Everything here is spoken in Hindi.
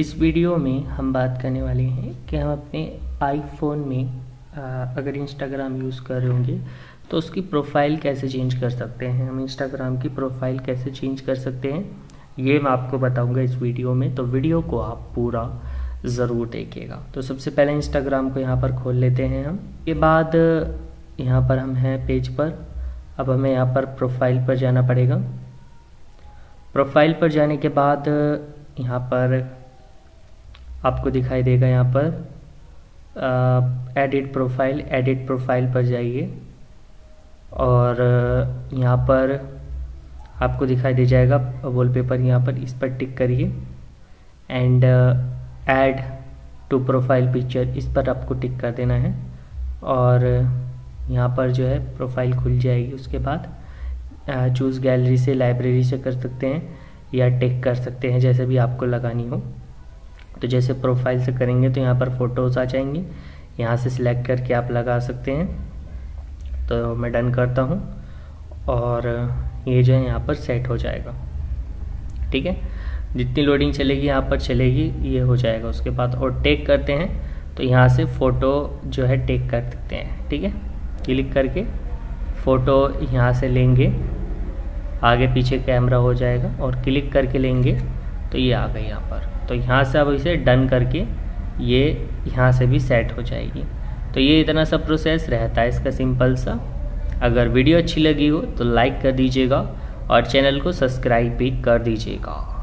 इस वीडियो में हम बात करने वाले हैं कि हम अपने आईफोन में अगर इंस्टाग्राम यूज़ कर रहे होंगे तो उसकी प्रोफ़ाइल कैसे चेंज कर सकते हैं? हम इंस्टाग्राम की प्रोफ़ाइल कैसे चेंज कर सकते हैं? ये मैं आपको बताऊँगा इस वीडियो में तो वीडियो को आप पूरा ज़रूर देखिएगा। तो सबसे पहले इंस्टाग्राम को यहाँ पर खोल लेते हैं हम। के बाद, यहाँ पर हम हैं पेज पर। अब हमें यहाँ पर प्रोफ़ाइल पर जाना पड़ेगा। प्रोफ़ाइल पर जाने के बाद, यहाँ पर आपको दिखाई देगा यहाँ पर। एडिट प्रोफ़ाइल एडिट प्रोफ़ाइल पर जाइए। और यहाँ पर आपको दिखाई दे जाएगा वॉलपेपर यहाँ पर इस पर टिक करिए। And add to profile picture इस पर आपको टिक कर देना है। और, यहाँ पर जो है प्रोफ़ाइल खुल जाएगी उसके बाद। चूज़ गैलरी से लाइब्रेरी से कर सकते हैं या टेक कर सकते हैं, जैसे भी आपको लगानी हो। तो जैसे प्रोफ़ाइल से करेंगे तो यहाँ पर फ़ोटोज़ आ जाएँगी। यहाँ से सिलेक्ट करके आप लगा सकते हैं। तो मैं डन करता हूँ और ये जो है यहाँ पर सेट हो जाएगा। ठीक है? जितनी लोडिंग चलेगी यहाँ पर चलेगी, ये हो जाएगा उसके बाद। और टेक करते हैं तो यहाँ से फ़ोटो जो है टेक कर सकते हैं। ठीक है? क्लिक करके फ़ोटो यहाँ से लेंगे। आगे पीछे कैमरा हो जाएगा और क्लिक करके लेंगे तो ये आ गई यहाँ पर। तो यहाँ से अब इसे डन करके ये यहाँ से भी सेट हो जाएगी। तो ये इतना सा प्रोसेस रहता है इसका सिंपल सा। अगर वीडियो अच्छी लगी हो तो लाइक कर दीजिएगा और चैनल को सब्सक्राइब भी कर दीजिएगा।